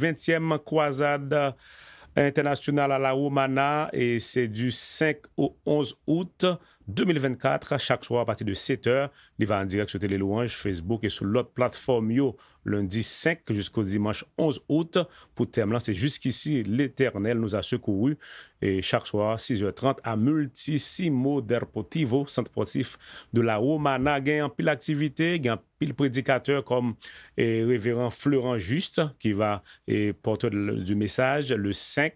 20e croisade internationale à la Romana et c'est du 5 au 11 août 2024, chaque soir à partir de 7h. Il va en direct sur Télé Louange, Facebook et sur l'autre plateforme yo, lundi 5 jusqu'au dimanche 11 août. Pour thème c'est jusqu'ici, l'Éternel nous a secouru. Et chaque soir, 6h30, à Multisimo Derpotivo, centre sportif de la Romana, il y a pile activité, il y a pile prédicateur comme et révérend Florent Juste qui va et porter du message le 5,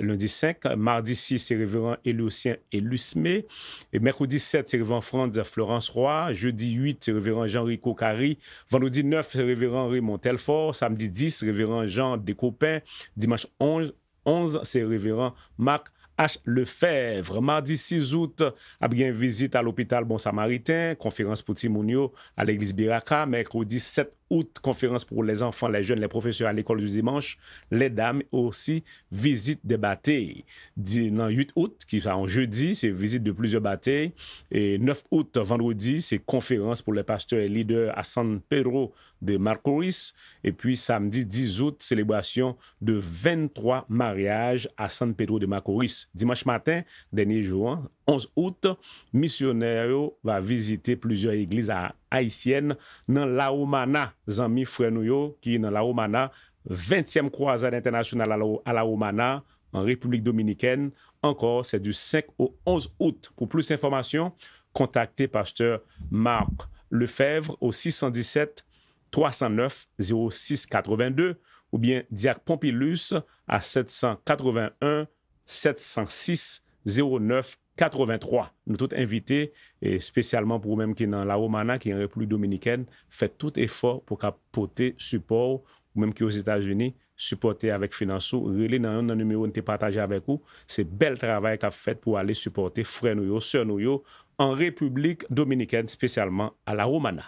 lundi 5. Mardi 6, c'est révérend Élucien Elusmé. Et mercredi 7, c'est révérend Franz Florence Roy. Jeudi 8, c'est révérend Jean-Rico Carry. Vendredi 9, c'est révérend Raymond Telfort. Samedi 10, révérend Jean Descopains. Dimanche 11, 11 c'est révérend Marc H. Lefebvre. Mardi 6 août, a bien visite à l'hôpital Bon Samaritain, conférence pour Timounio à l'église Biraka. Mercredi 7 août, conférence pour les enfants, les jeunes, les professeurs à l'école du dimanche, les dames aussi, visite des batailles. 8 août, qui est en jeudi, c'est visite de plusieurs batailles. Et 9 août, vendredi, c'est conférence pour les pasteurs et leaders à San Pedro de Marcoris. Et puis samedi 10 août, célébration de 23 mariages à San Pedro de Marcoris. Dimanche matin, dernier jour, 11 août, missionnaire va visiter plusieurs églises haïtiennes dans la Romana, zami frère qui dans la Romana, 20e croisade internationale à la Romana en République dominicaine. Encore, c'est du 5 au 11 août. Pour plus d'informations, contactez pasteur Marc Lefebvre au 617 309 06 82 ou bien Diac Pompilus à 781 706 09 83. Nou tout invite, spesyalman pou mèm ki nan la Romana, ki yon replu dominiken, fè tout efor pou kapote support, ou mèm ki os Etats-Unis, supporte avèk finansou, rele nan yon nan numero nte pataje avèk ou, se bel travay kap fèt pou ale supporte frè nou yo, sè nou yo, an Republik Dominiken, spesyalman a la Romana.